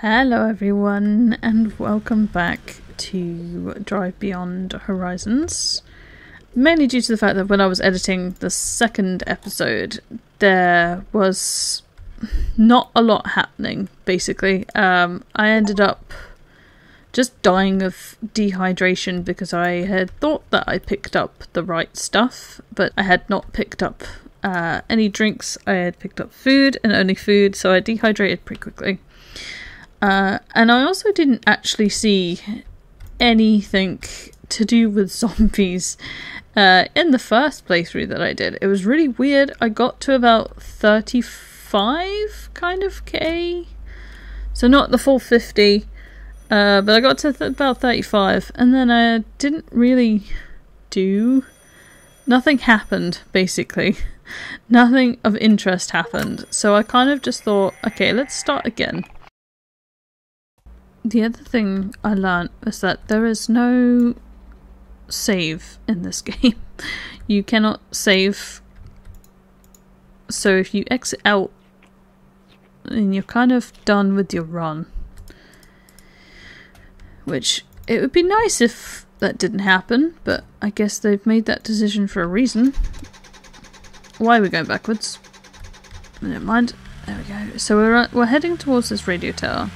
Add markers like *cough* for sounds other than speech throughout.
Hello, everyone, and welcome back to Drive Beyond Horizons. Mainly due to the fact that when I was editing the second episode, there was not a lot happening, basically. Um, I ended up just dying of dehydration because I had thought that I picked up the right stuff, but I had not picked up uh, any drinks. I had picked up food and only food, so I dehydrated pretty quickly. Uh, and I also didn't actually see anything to do with *laughs* zombies uh, in the first playthrough that I did. It was really weird. I got to about 35 kind of K. So not the full 50. Uh, but I got to th- about 35 and then I didn't really do. Nothing happened, basically. *laughs* Nothing of interest happened. So I kind of just thought, okay, let's start again. The other thing I learned was that there is no save in this *laughs* game. You cannot save. So if you exit out, and you're kind of done with your run. Which it would be nice if that didn't happen, but I guess they've made that decision for a reason. Why are we going backwards? Never mind. There we go. So we're we're heading towards this radio tower.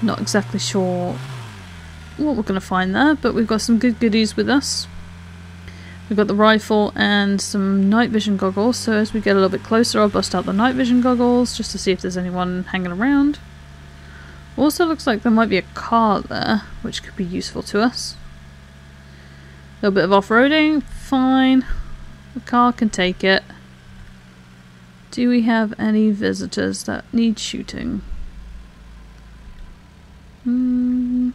Not exactly sure what we're going to find there, but we've got some good goodies with us. We've got the rifle and some night vision goggles, so as we get a little bit closer, I'll bust out the night vision goggles just to see if there's anyone hanging around. Also looks like there might be a car there, which could be useful to us. A little bit of off-roading, fine. The car can take it. Do we have any visitors that need shooting? Hmm.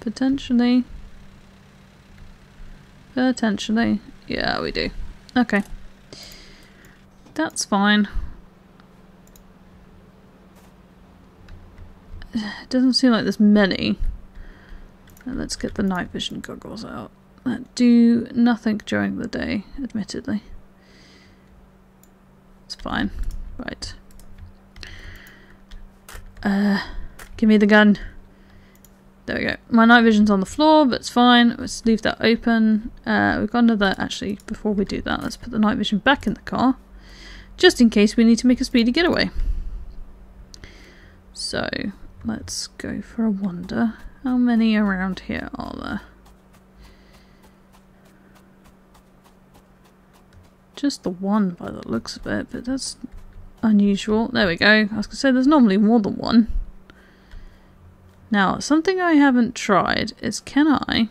Potentially. Potentially. Yeah, we do. Okay. That's fine. *sighs* It doesn't seem like there's many. Let's get the night vision goggles out. That do nothing during the day, admittedly. It's fine. Right. Uh, give me the gun. There we go. My night vision's on the floor, but it's fine. Let's leave that open. Uh, we've got another. Actually, before we do that, let's put the night vision back in the car, just in case we need to make a speedy getaway. So, let's go for a wander. How many around here are there? Just the one by the looks of it, but that's unusual. There we go. I was going to say there's normally more than one. Now, something I haven't tried is can I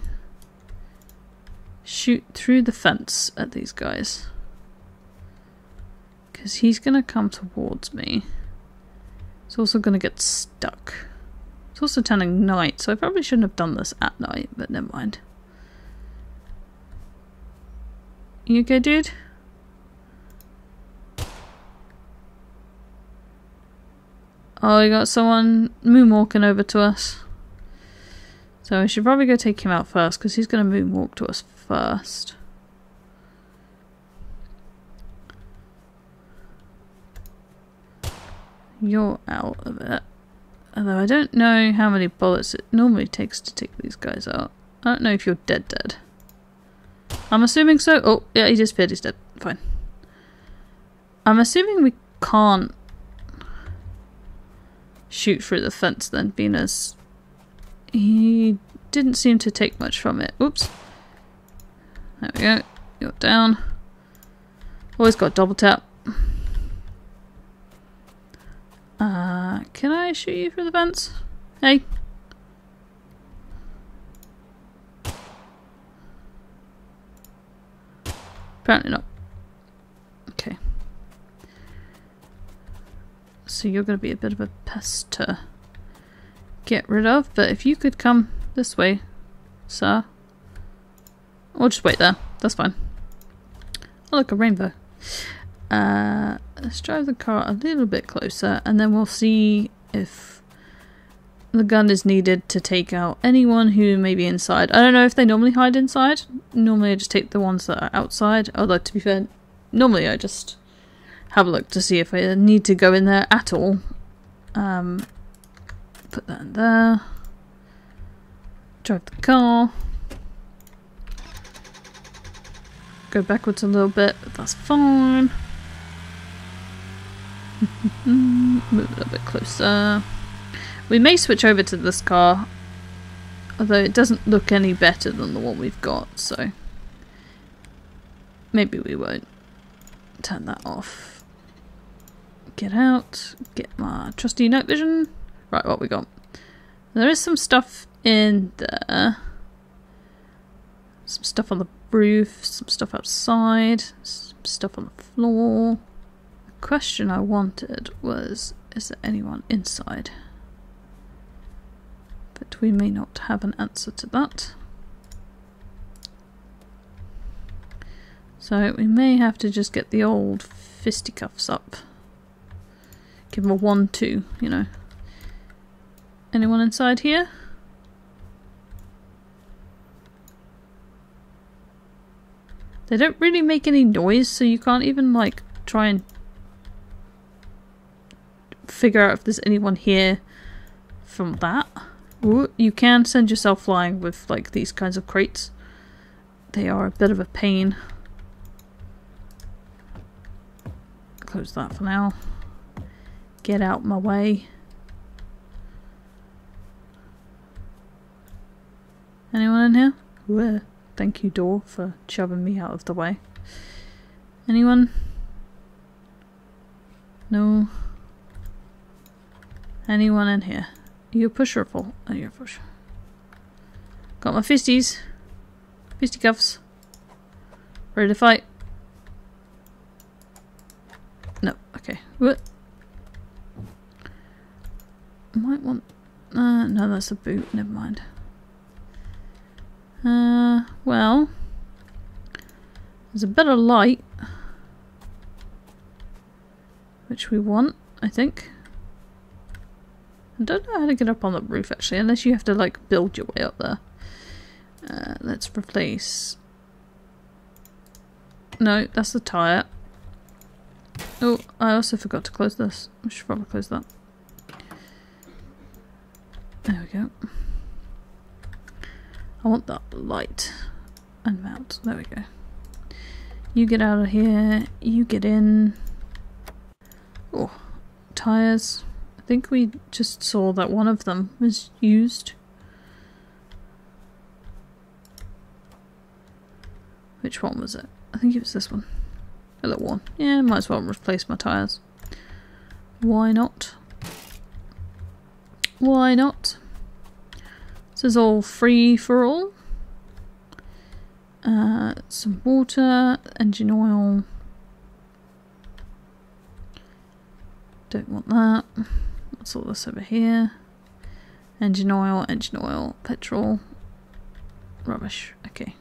shoot through the fence at these guys? Because he's going to come towards me. It's also going to get stuck. It's also turning night, so I probably shouldn't have done this at night, but never mind. You okay, dude? Oh, we got someone moonwalking over to us. So I should probably go take him out first because he's going to moonwalk to us first. You're out of it. Although I don't know how many bullets it normally takes to take these guys out. I don't know if you're dead dead. I'm assuming so. Oh, yeah, he disappeared. He's dead. Fine. I'm assuming we can't shoot through the fence then, as he didn't seem to take much from it. Oops. There we go. You're down. Always got double tap. Uh, can I shoot you through the fence? Hey. Apparently not. Okay. So you're going to be a bit of a pest to get rid of, but if you could come this way, sir. Or just wait there. That's fine. Oh, look, a rainbow. Uh, let's drive the car a little bit closer, and then we'll see if the gun is needed to take out anyone who may be inside. I don't know if they normally hide inside. Normally I just take the ones that are outside, although to be fair, normally I just have a look to see if I need to go in there at all. Um, put that in there. Drive the car. Go backwards a little bit, but that's fine. *laughs* Move a little bit closer. We may switch over to this car, although it doesn't look any better than the one we've got, so maybe we won't turn that off. Get out, get my trusty night vision. Right, what we got? There is some stuff in there. Some stuff on the roof, some stuff outside, some stuff on the floor. The question I wanted was, is there anyone inside? But we may not have an answer to that. So we may have to just get the old fisticuffs up. Give them a one, two, you know. Anyone inside here? They don't really make any noise, so you can't even like try and figure out if there's anyone here from that. Ooh, you can send yourself flying with like these kinds of crates. They are a bit of a pain. Close that for now. Get out my way. Anyone in here? Where? Thank you, door, for shoving me out of the way. Anyone? No. Anyone in here? You a pusher or pull? Oh, you're a pusher. Got my fisties. Fisty cuffs. Ready to fight? No, okay. What? Might want... Uh, no, that's a boot. Never mind. Uh, well... There's a of light. Which we want, I think. I don't know how to get up on the roof actually, unless you have to like build your way up there. Uh, let's replace... No, that's the tyre. Oh, I also forgot to close this. I should probably close that. There we go. I want that light and mount. There we go. You get out of here. You get in. Oh, tyres. I think we just saw that one of them was used. Which one was it? I think it was this one. A little one. Yeah, might as well replace my tyres. Why not? Why not? This is all free for all. Uh, some water, engine oil. Don't want that. What's all this over here? Engine oil, engine oil, petrol. Rubbish. Okay.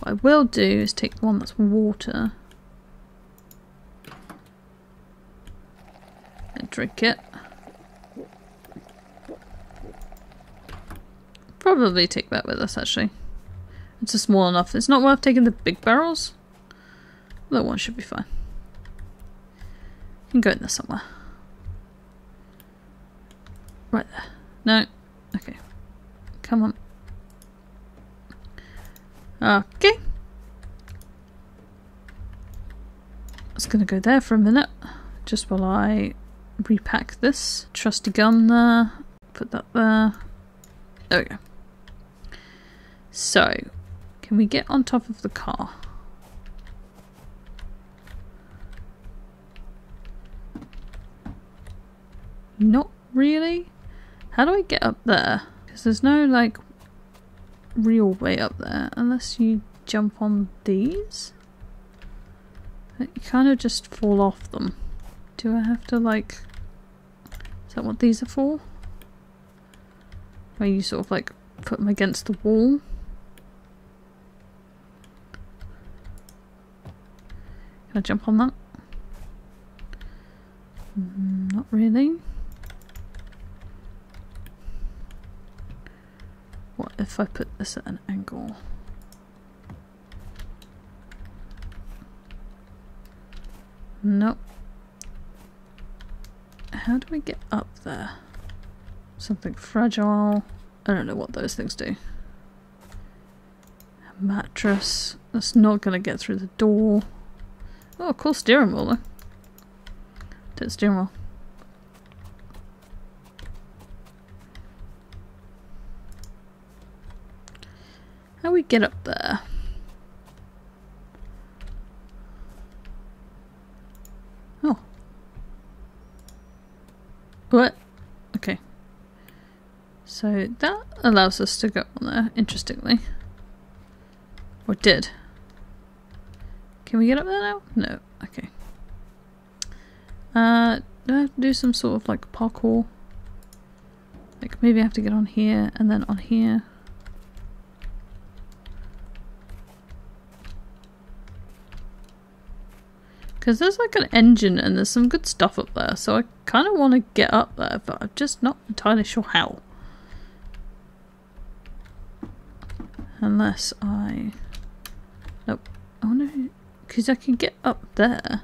What I will do is take the one that's water. And drink it. Probably take that with us, actually. It's a small enough. It's not worth taking the big barrels. That one should be fine. You can go in there somewhere. Right there. No. Okay. Come on. Okay. I to go there for a minute. Just while I repack this. Trusty gun there. Put that there. There we go. So, can we get on top of the car? Not really. How do I get up there? Because there's no, like, real way up there unless you jump on these. You kind of just fall off them. Do I have to, like... Is that what these are for? Where you sort of, like, put them against the wall? Can I jump on that? Mm, not really. What if I put this at an angle? Nope. how do we get up there? Something fragile. I don't know what those things do. A mattress. That's not going to get through the door. Oh, cool steering wheel though. Take the steering wheel. How we get up there? Oh. What? Okay. So that allows us to go on there, interestingly. Or did. Can we get up there now? No. Okay. Uh, do I have to do some sort of like parkour? Like maybe I have to get on here and then on here. Because there's like an engine and there's some good stuff up there, so I kind of want to get up there, but I'm just not entirely sure how. Unless I... Nope. I wonder... Because I can get up there.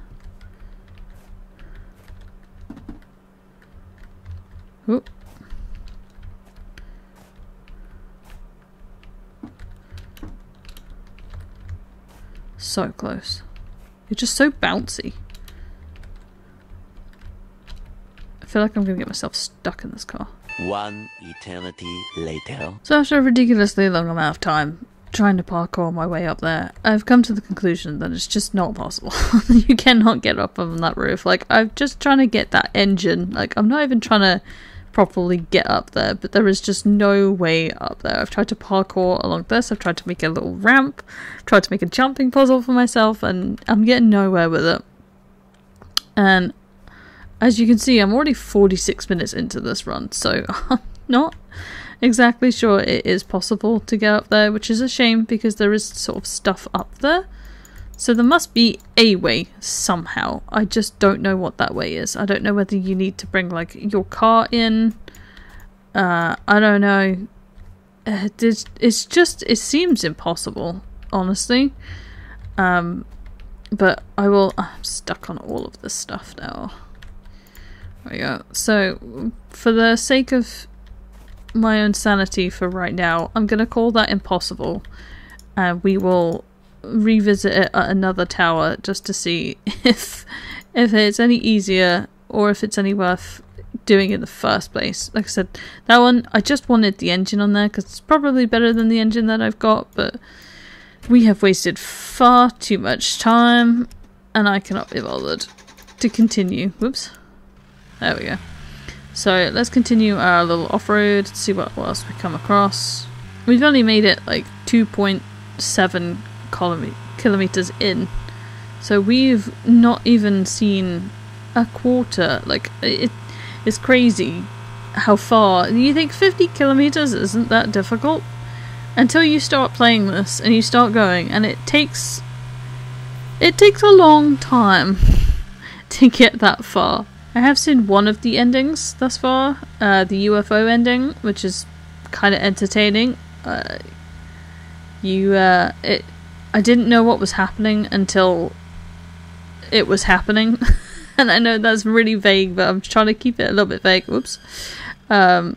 Oop. So close. You're just so bouncy. I feel like I'm gonna get myself stuck in this car. One eternity later. So after a ridiculously long amount of time trying to parkour my way up there, I've come to the conclusion that it's just not possible. *laughs* you cannot get up on that roof. Like I'm just trying to get that engine. Like I'm not even trying to properly get up there, but there is just no way up there. I've tried to parkour along this, I've tried to make a little ramp, tried to make a jumping puzzle for myself, and I'm getting nowhere with it. And as you can see, I'm already 46 minutes into this run, so *laughs* I'm not exactly sure it is possible to get up there, which is a shame because there is sort of stuff up there. So there must be a way somehow. I just don't know what that way is. I don't know whether you need to bring like your car in. Uh, I don't know. Uh, it's, it's just it seems impossible, honestly. Um, but I will. I'm stuck on all of this stuff now. There we go. So, for the sake of my own sanity for right now, I'm gonna call that impossible. And uh, we will revisit it at another tower just to see *laughs* if if it's any easier or if it's any worth doing in the first place. Like I said, that one I just wanted the engine on there because it's probably better than the engine that I've got, but we have wasted far too much time and I cannot be bothered to continue. Whoops. There we go. So let's continue our little off-road, see what else we come across. We've only made it like 2.7 kilometers in. So we've not even seen a quarter. Like, it, it's crazy how far. You think 50 kilometers isn't that difficult? Until you start playing this and you start going, and it takes. It takes a long time *laughs* to get that far. I have seen one of the endings thus far, uh, the UFO ending, which is kind of entertaining. Uh, you, uh, it, I didn't know what was happening until it was happening. *laughs* and I know that's really vague, but I'm trying to keep it a little bit vague. Whoops. Um,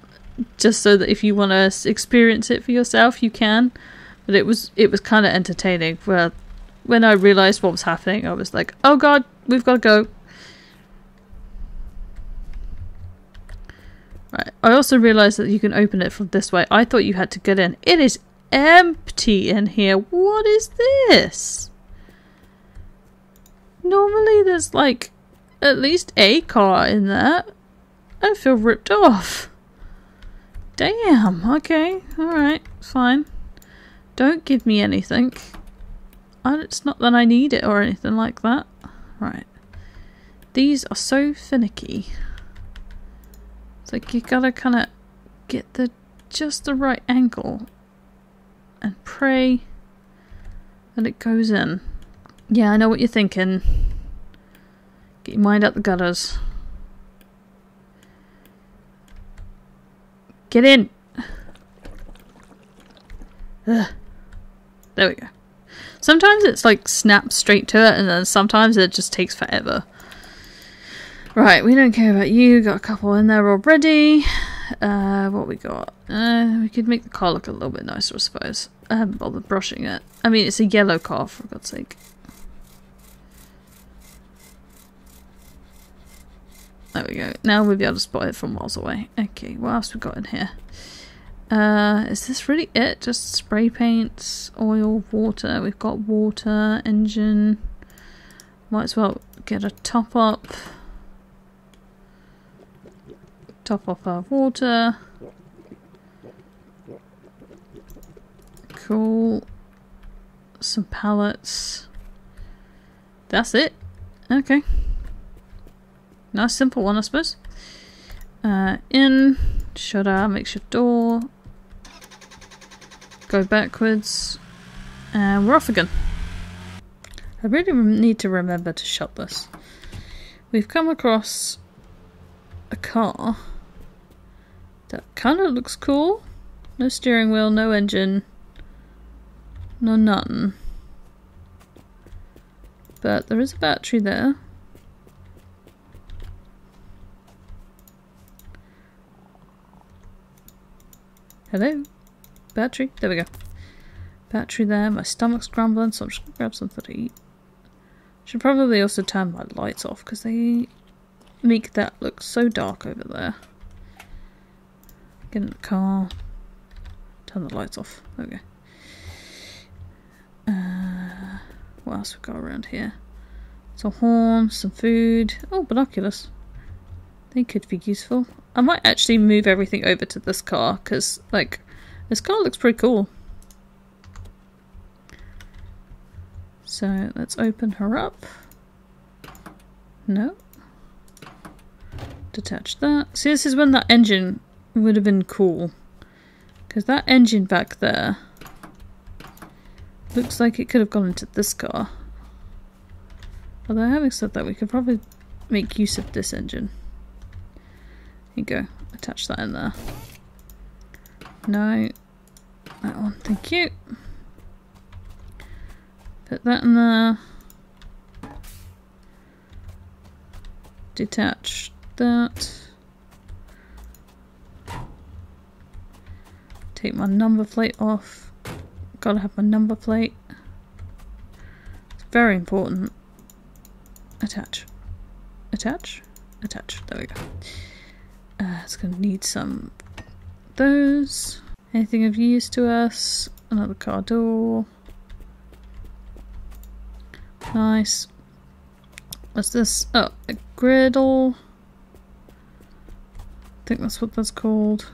just so that if you want to experience it for yourself, you can. But it was it was kind of entertaining. Where when I realized what was happening, I was like, "Oh God, we've got to go." I also realized that you can open it from this way. I thought you had to get in. It is empty in here. What is this? Normally there's like at least a car in there. I feel ripped off. Damn, okay, alright, fine. Don't give me anything. And it's not that I need it or anything like that. Right. These are so finicky. It's like you gotta kinda get the just the right angle and pray that it goes in. Yeah, I know what you're thinking. Get your mind out the gutters. Get in! Ugh. There we go. Sometimes it's like snaps straight to it, and then sometimes it just takes forever. Right, we don't care about you. Got a couple in there already. Uh, what we got? Uh, we could make the car look a little bit nicer, I suppose. I haven't bothered brushing it. I mean, it's a yellow car, for God's sake. There we go. Now we'll be able to spot it from miles away. Okay, what else we got in here? Uh, is this really it? Just spray paints, oil, water. We've got water, engine. Might as well get a top up. Top off our water. Cool. Some pallets. That's it. Okay. Nice simple one, I suppose. Uh, in, shutter, makeshift door. Go backwards. And we're off again. I really need to remember to shut this. We've come across a car that kind of looks cool. No steering wheel, no engine, no nothing. But there is a battery there. Hello? Battery? There we go. Battery there. My stomach's grumbling, so I'm just gonna grab something to eat. Should probably also turn my lights off because they make that look so dark over there. Get in the car. Turn the lights off. Okay. Uh, what else we got around here? Some horn, some food. Oh, binoculars. They could be useful. I might actually move everything over to this car because, like, this car looks pretty cool. So let's open her up. No. Detach that. See, this is when that engine would have been cool. Because that engine back there looks like it could have gone into this car. Although having said that, we could probably make use of this engine. Here you go. Attach that in there. No. That one, thank you. Put that in there. Detach that. Take my number plate off. Gotta have my number plate. It's very important. Attach. Attach? Attach. There we go. Uh, it's gonna need some those. Anything of use to us? Another car door. Nice. What's this? Oh, a griddle. I think that's what that's called.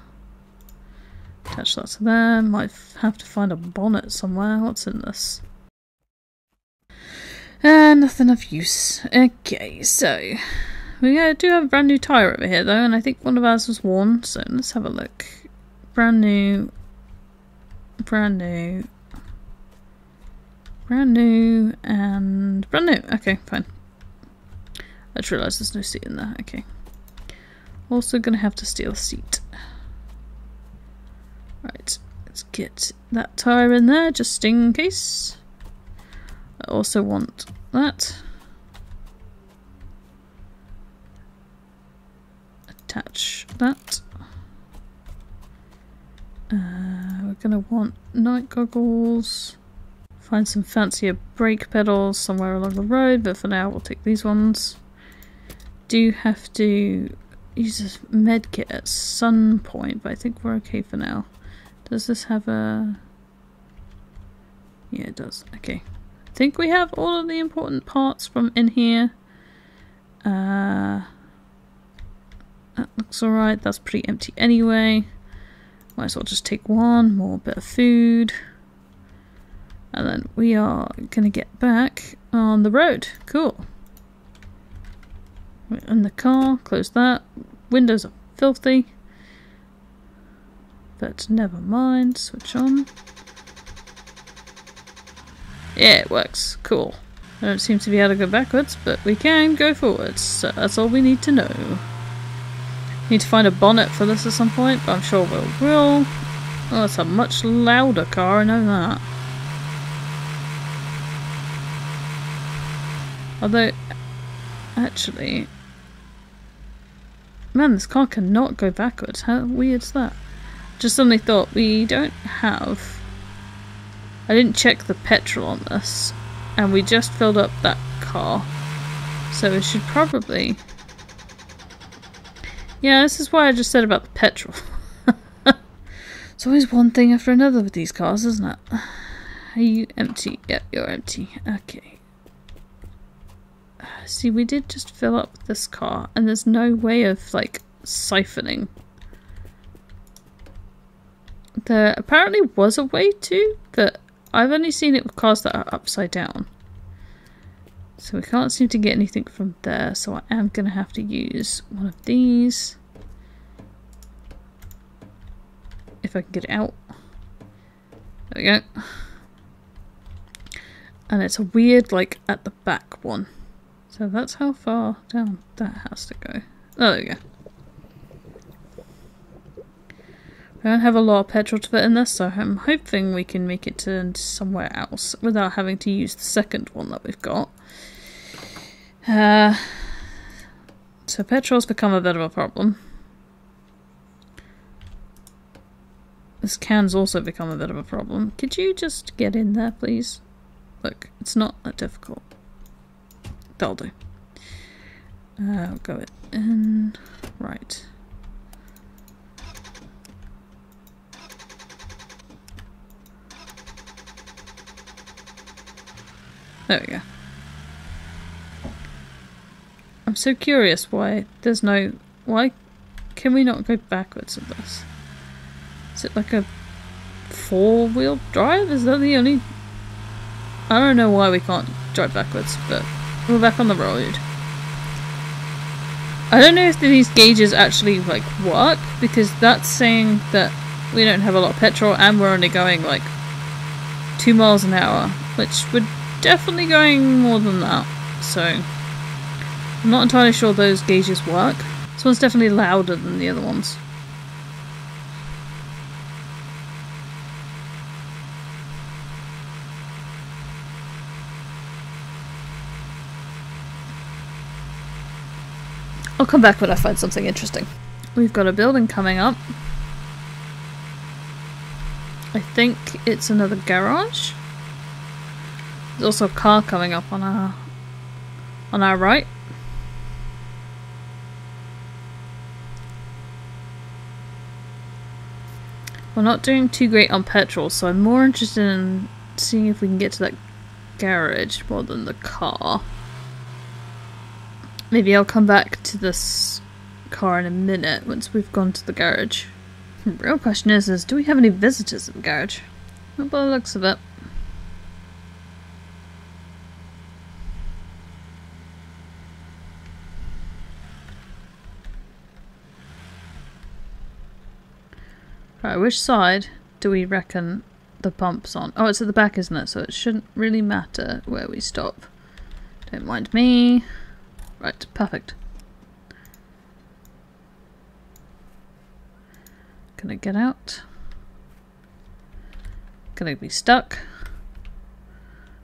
Attach that to there. Might have to find a bonnet somewhere. What's in this? Uh, nothing of use. Okay, so we do have a brand new tyre over here though, and I think one of ours was worn, so let's have a look. Brand new, brand new, brand new, and brand new. Okay, fine. I just realised there's no seat in there. Okay. Also gonna have to steal a seat. Right, let's get that tyre in there just in case. I also want that. Attach that. Uh, we're gonna want night goggles. Find some fancier brake pedals somewhere along the road, but for now we'll take these ones. Do have to use a med kit at some point, but I think we're okay for now. Does this have a... Yeah, it does. Okay. I think we have all of the important parts from in here. Uh, that looks alright. That's pretty empty anyway. Might as well just take one more bit of food. And then we are going to get back on the road. Cool. In the car. Close that. Windows are filthy. But never mind, switch on. Yeah, it works. Cool. I don't seem to be able to go backwards, but we can go forwards, so that's all we need to know. Need to find a bonnet for this at some point, but I'm sure we will. Oh, that's a much louder car, I know that. Although, actually, Man, this car cannot go backwards. How weird is that? Just suddenly thought we don't have. I didn't check the petrol on this, and we just filled up that car. So we should probably. Yeah, this is why I just said about the petrol. *laughs* it's always one thing after another with these cars, isn't it? Are you empty? Yep, you're empty. Okay. See, we did just fill up this car, and there's no way of, like, siphoning. There apparently was a way to, but I've only seen it with cars that are upside down. So we can't seem to get anything from there, so I am going to have to use one of these. If I can get it out. There we go. And it's a weird, like, at the back one. So that's how far down that has to go. Oh, there we go. I don't have a lot of petrol to put in this, so I'm hoping we can make it to somewhere else without having to use the second one that we've got. Uh, so petrol's become a bit of a problem. This can's also become a bit of a problem. Could you just get in there, please? Look, it's not that difficult. That'll do. Uh, I'll go in. Right. There we go. I'm so curious why there's no... Why can we not go backwards with this? Is it like a four-wheel drive? Is that the only... I don't know why we can't drive backwards, but we're back on the road. I don't know if these gauges actually like work because that's saying that we don't have a lot of petrol and we're only going like two miles an hour, which would definitely going more than that. So I'm not entirely sure those gauges work. This one's definitely louder than the other ones. I'll come back when I find something interesting. We've got a building coming up. I think it's another garage. There's also a car coming up on our on our right. We're not doing too great on petrol, so I'm more interested in seeing if we can get to that garage more than the car. Maybe I'll come back to this car in a minute once we've gone to the garage. The real question is, is do we have any visitors in the garage? Not by the looks of it. Right, which side do we reckon the pump's on? Oh, it's at the back, isn't it? So it shouldn't really matter where we stop. Don't mind me. Right, perfect. I get out? I be stuck?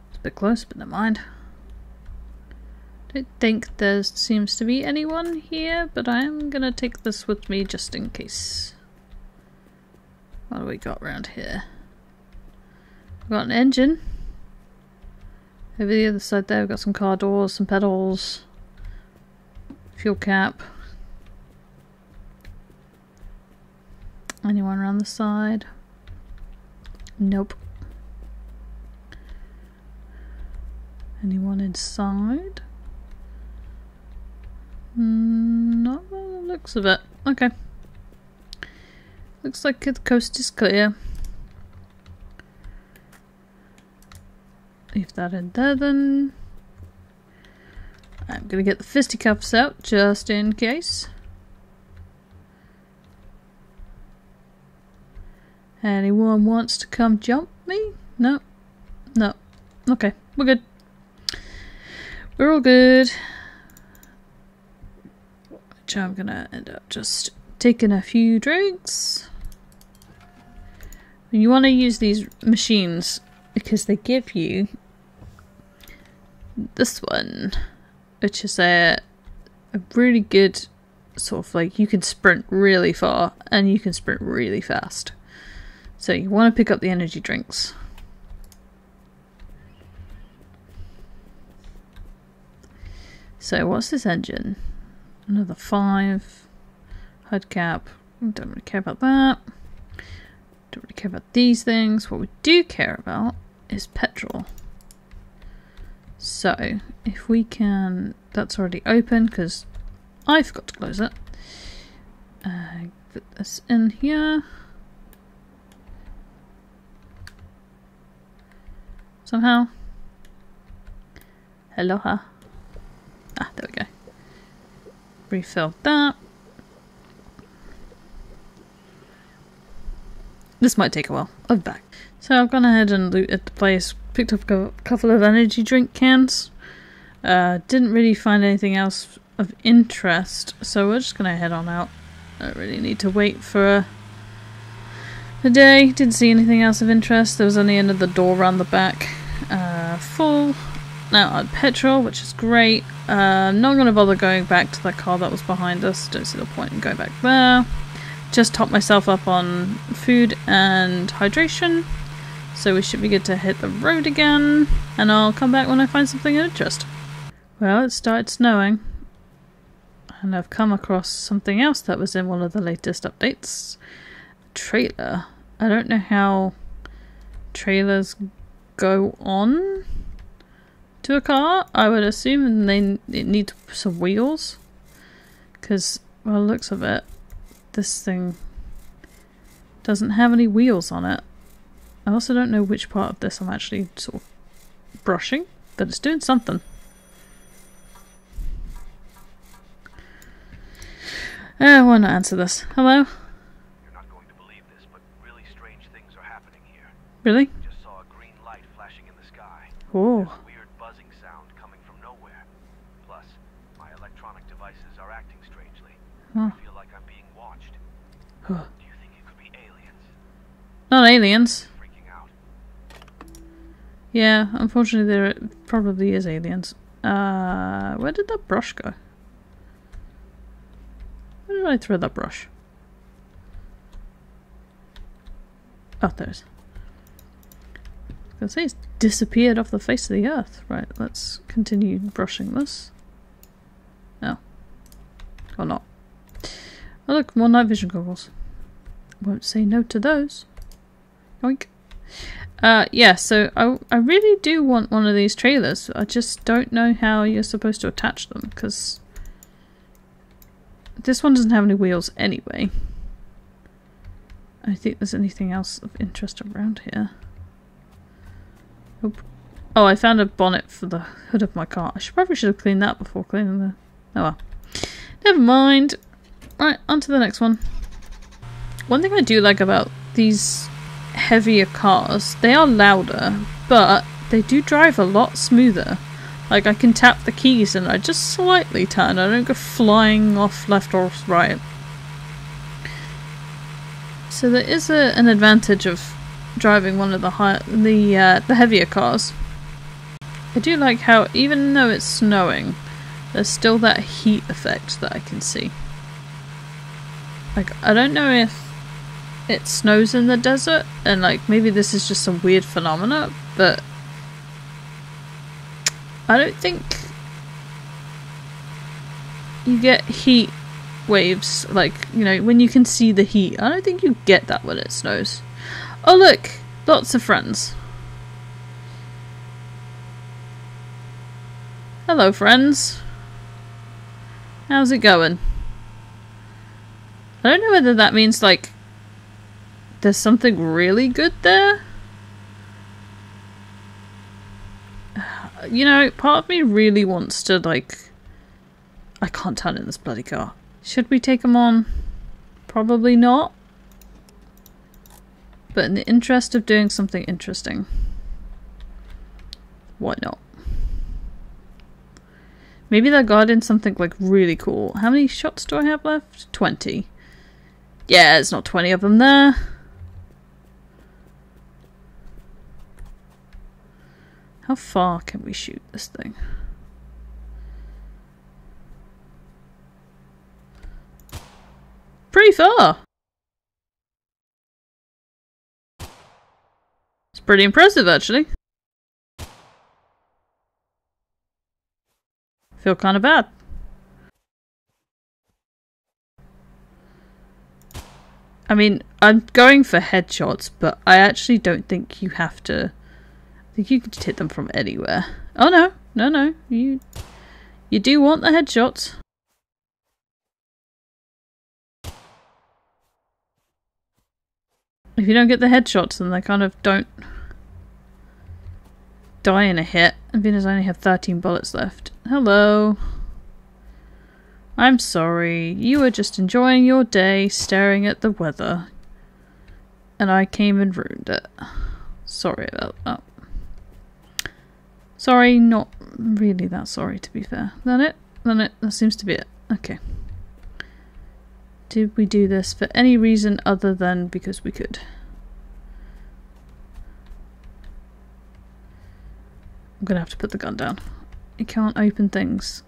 It's a bit close, but never mind. Don't think there seems to be anyone here, but I am gonna take this with me just in case. What do we got around here? We've got an engine. Over the other side there, we've got some car doors, some pedals, fuel cap. Anyone around the side? Nope. Anyone inside? Mm, not by the looks of it. Okay. Looks like the coast is clear. Leave that in there then. I'm gonna get the fisticuffs out just in case. Anyone wants to come jump me? No. No. Okay, we're good. We're all good. Which I'm gonna end up just taking a few drinks. You want to use these machines because they give you this one, which is a, a really good sort of like you can sprint really far and you can sprint really fast. So you want to pick up the energy drinks. So what's this engine? Another five. hub cap. Don't really care about that. Don't really care about these things. What we do care about is petrol. So if we can, that's already open because I forgot to close it. Uh, put this in here. Somehow. Aloha. Ah, there we go. Refill that. This might take a while. I'm back. So I've gone ahead and looted the place, picked up a couple of energy drink cans. Uh, didn't really find anything else of interest, so we're just gonna head on out. I don't really need to wait for a, a day. Didn't see anything else of interest. There was only another door around the back. Uh, full. Now on petrol, which is great. Uh, not gonna bother going back to the car that was behind us. Don't see the point in going back there. Just top myself up on food and hydration. So we should be good to hit the road again. And I'll come back when I find something of interest. Well, it started snowing and I've come across something else that was in one of the latest updates. A trailer. I don't know how trailers go on to a car. I would assume they it need some wheels. Because, well, looks of it, this thing doesn't have any wheels on it. I also don't know which part of this I'm actually sort of brushing, but it's doing something. Ah, I want to answer this. Hello? You're not going to believe this, but really strange things are happening here. Really? We just saw a green light flashing in the sky. Oh. There's a weird buzzing sound coming from nowhere. Plus, my electronic devices are acting strangely. Huh. I feel like I'm being watched. Huh. Do you think it could be aliens? Not aliens. Yeah, unfortunately there probably is aliens. Uh, where did that brush go? Where did I throw that brush? Oh, there's. I gonna say it's disappeared off the face of the earth. Right, let's continue brushing this. No. Or not. Oh look, more night vision goggles. Won't say no to those. Yoink. Uh, yeah, so I, I really do want one of these trailers. I just don't know how you're supposed to attach them, because this one doesn't have any wheels anyway. I think there's anything else of interest around here. Nope. Oh, I found a bonnet for the hood of my car. I should probably should have cleaned that before cleaning the... Oh well. Never mind. Right, on to the next one. One thing I do like about these heavier cars, they are louder, but they do drive a lot smoother. Like I can tap the keys and I just slightly turn. I don't go flying off left or right. So there is a, an advantage of driving one of the high, the uh, the heavier cars. I do like how even though it's snowing, there's still that heat effect that I can see. Like I don't know if it snows in the desert and like maybe this is just some weird phenomena, but I don't think you get heat waves like you know when you can see the heat. I don't think you get that when it snows. Oh look, lots of friends. Hello friends. How's it going? I don't know whether that means like there's something really good there. You know, part of me really wants to like. I can't turn in this bloody car. Should we take them on? Probably not. But in the interest of doing something interesting, why not? Maybe got in something like really cool. How many shots do I have left? 20. Yeah, it's not 20 of them there. How far can we shoot this thing? pretty far. It's pretty impressive, actually. Feel kind of bad. I mean, I'm going for headshots, but I actually don't think you have to. Think you could hit them from anywhere. Oh no, no, no. You, you do want the headshots. If you don't get the headshots, then they kind of don't die in a hit. And Venus only have 13 bullets left. Hello. I'm sorry. You were just enjoying your day staring at the weather. And I came and ruined it. Sorry about that. Sorry, not really that sorry to be fair. That it? That it? That seems to be it. Okay. Did we do this for any reason other than because we could? I'm gonna have to put the gun down. You can't open things.